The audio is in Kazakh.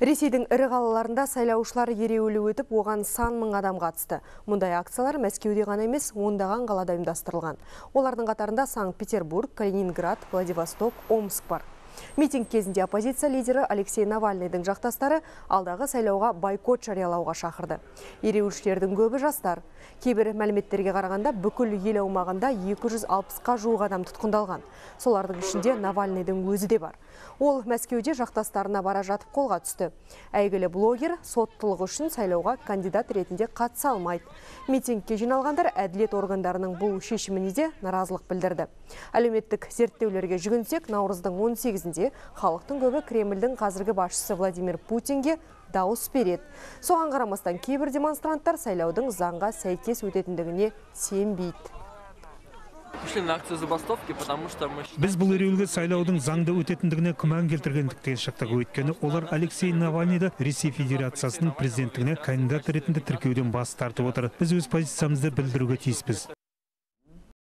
Ресейдің ірі қалаларында сайлаушылар ереуілі өтіп, оған сан мың адам қатысты. Мұндай акциялар Мәскеуде ғана емес, ондаған қалада ұйымдастырылған. Олардың қатарында Санкт-Петербург, Калининград, Владивосток, Омск бар. Митинг кезінде оппозиция лидері Алексей Навальныйдың жақтастары алдағы сайлауға байкот жариялауға шақырды. Ереуілшілердің көбі жастар. Кейбір мәліметтерге қарағанда бүкіл ел аумағында 260-қа жуық адам тұтқындалған. Солардың ішінде Навальныйдың өзі де бар. Ол Мәскеуде жақтастарына бара жатып қолға түсті. Әйгілі блогер соттылығы үшін сайлауға кандидат ретінде қатыса алмайды. Митингке жиналғандар әділет органдарының бұл шешіміне де наразылық білдірді. Әлеуметтік зерттеулерге жүгінсек, наурыздың 18-інде халықтың көбі Кремльдің қазіргі басшысы Владимир Путинге дауыс береді. Соған қарамастан кейбір демонстранттар сайлаудың заңға сәйкес өтетіндігіне сенбейді. Пришли на акцию забастовки, потому что мы Біз бұл ереуілге сайлаудың заңды өтетіндігіне күмән келтіргендіктен шықтық өйткені олар Алексей Навальныйды Ресей Федерациясының президенттігіне кандидат ретінде тіркеуден бас тартып отыр. Біз өз позициямызды білдіруге тиіспіз.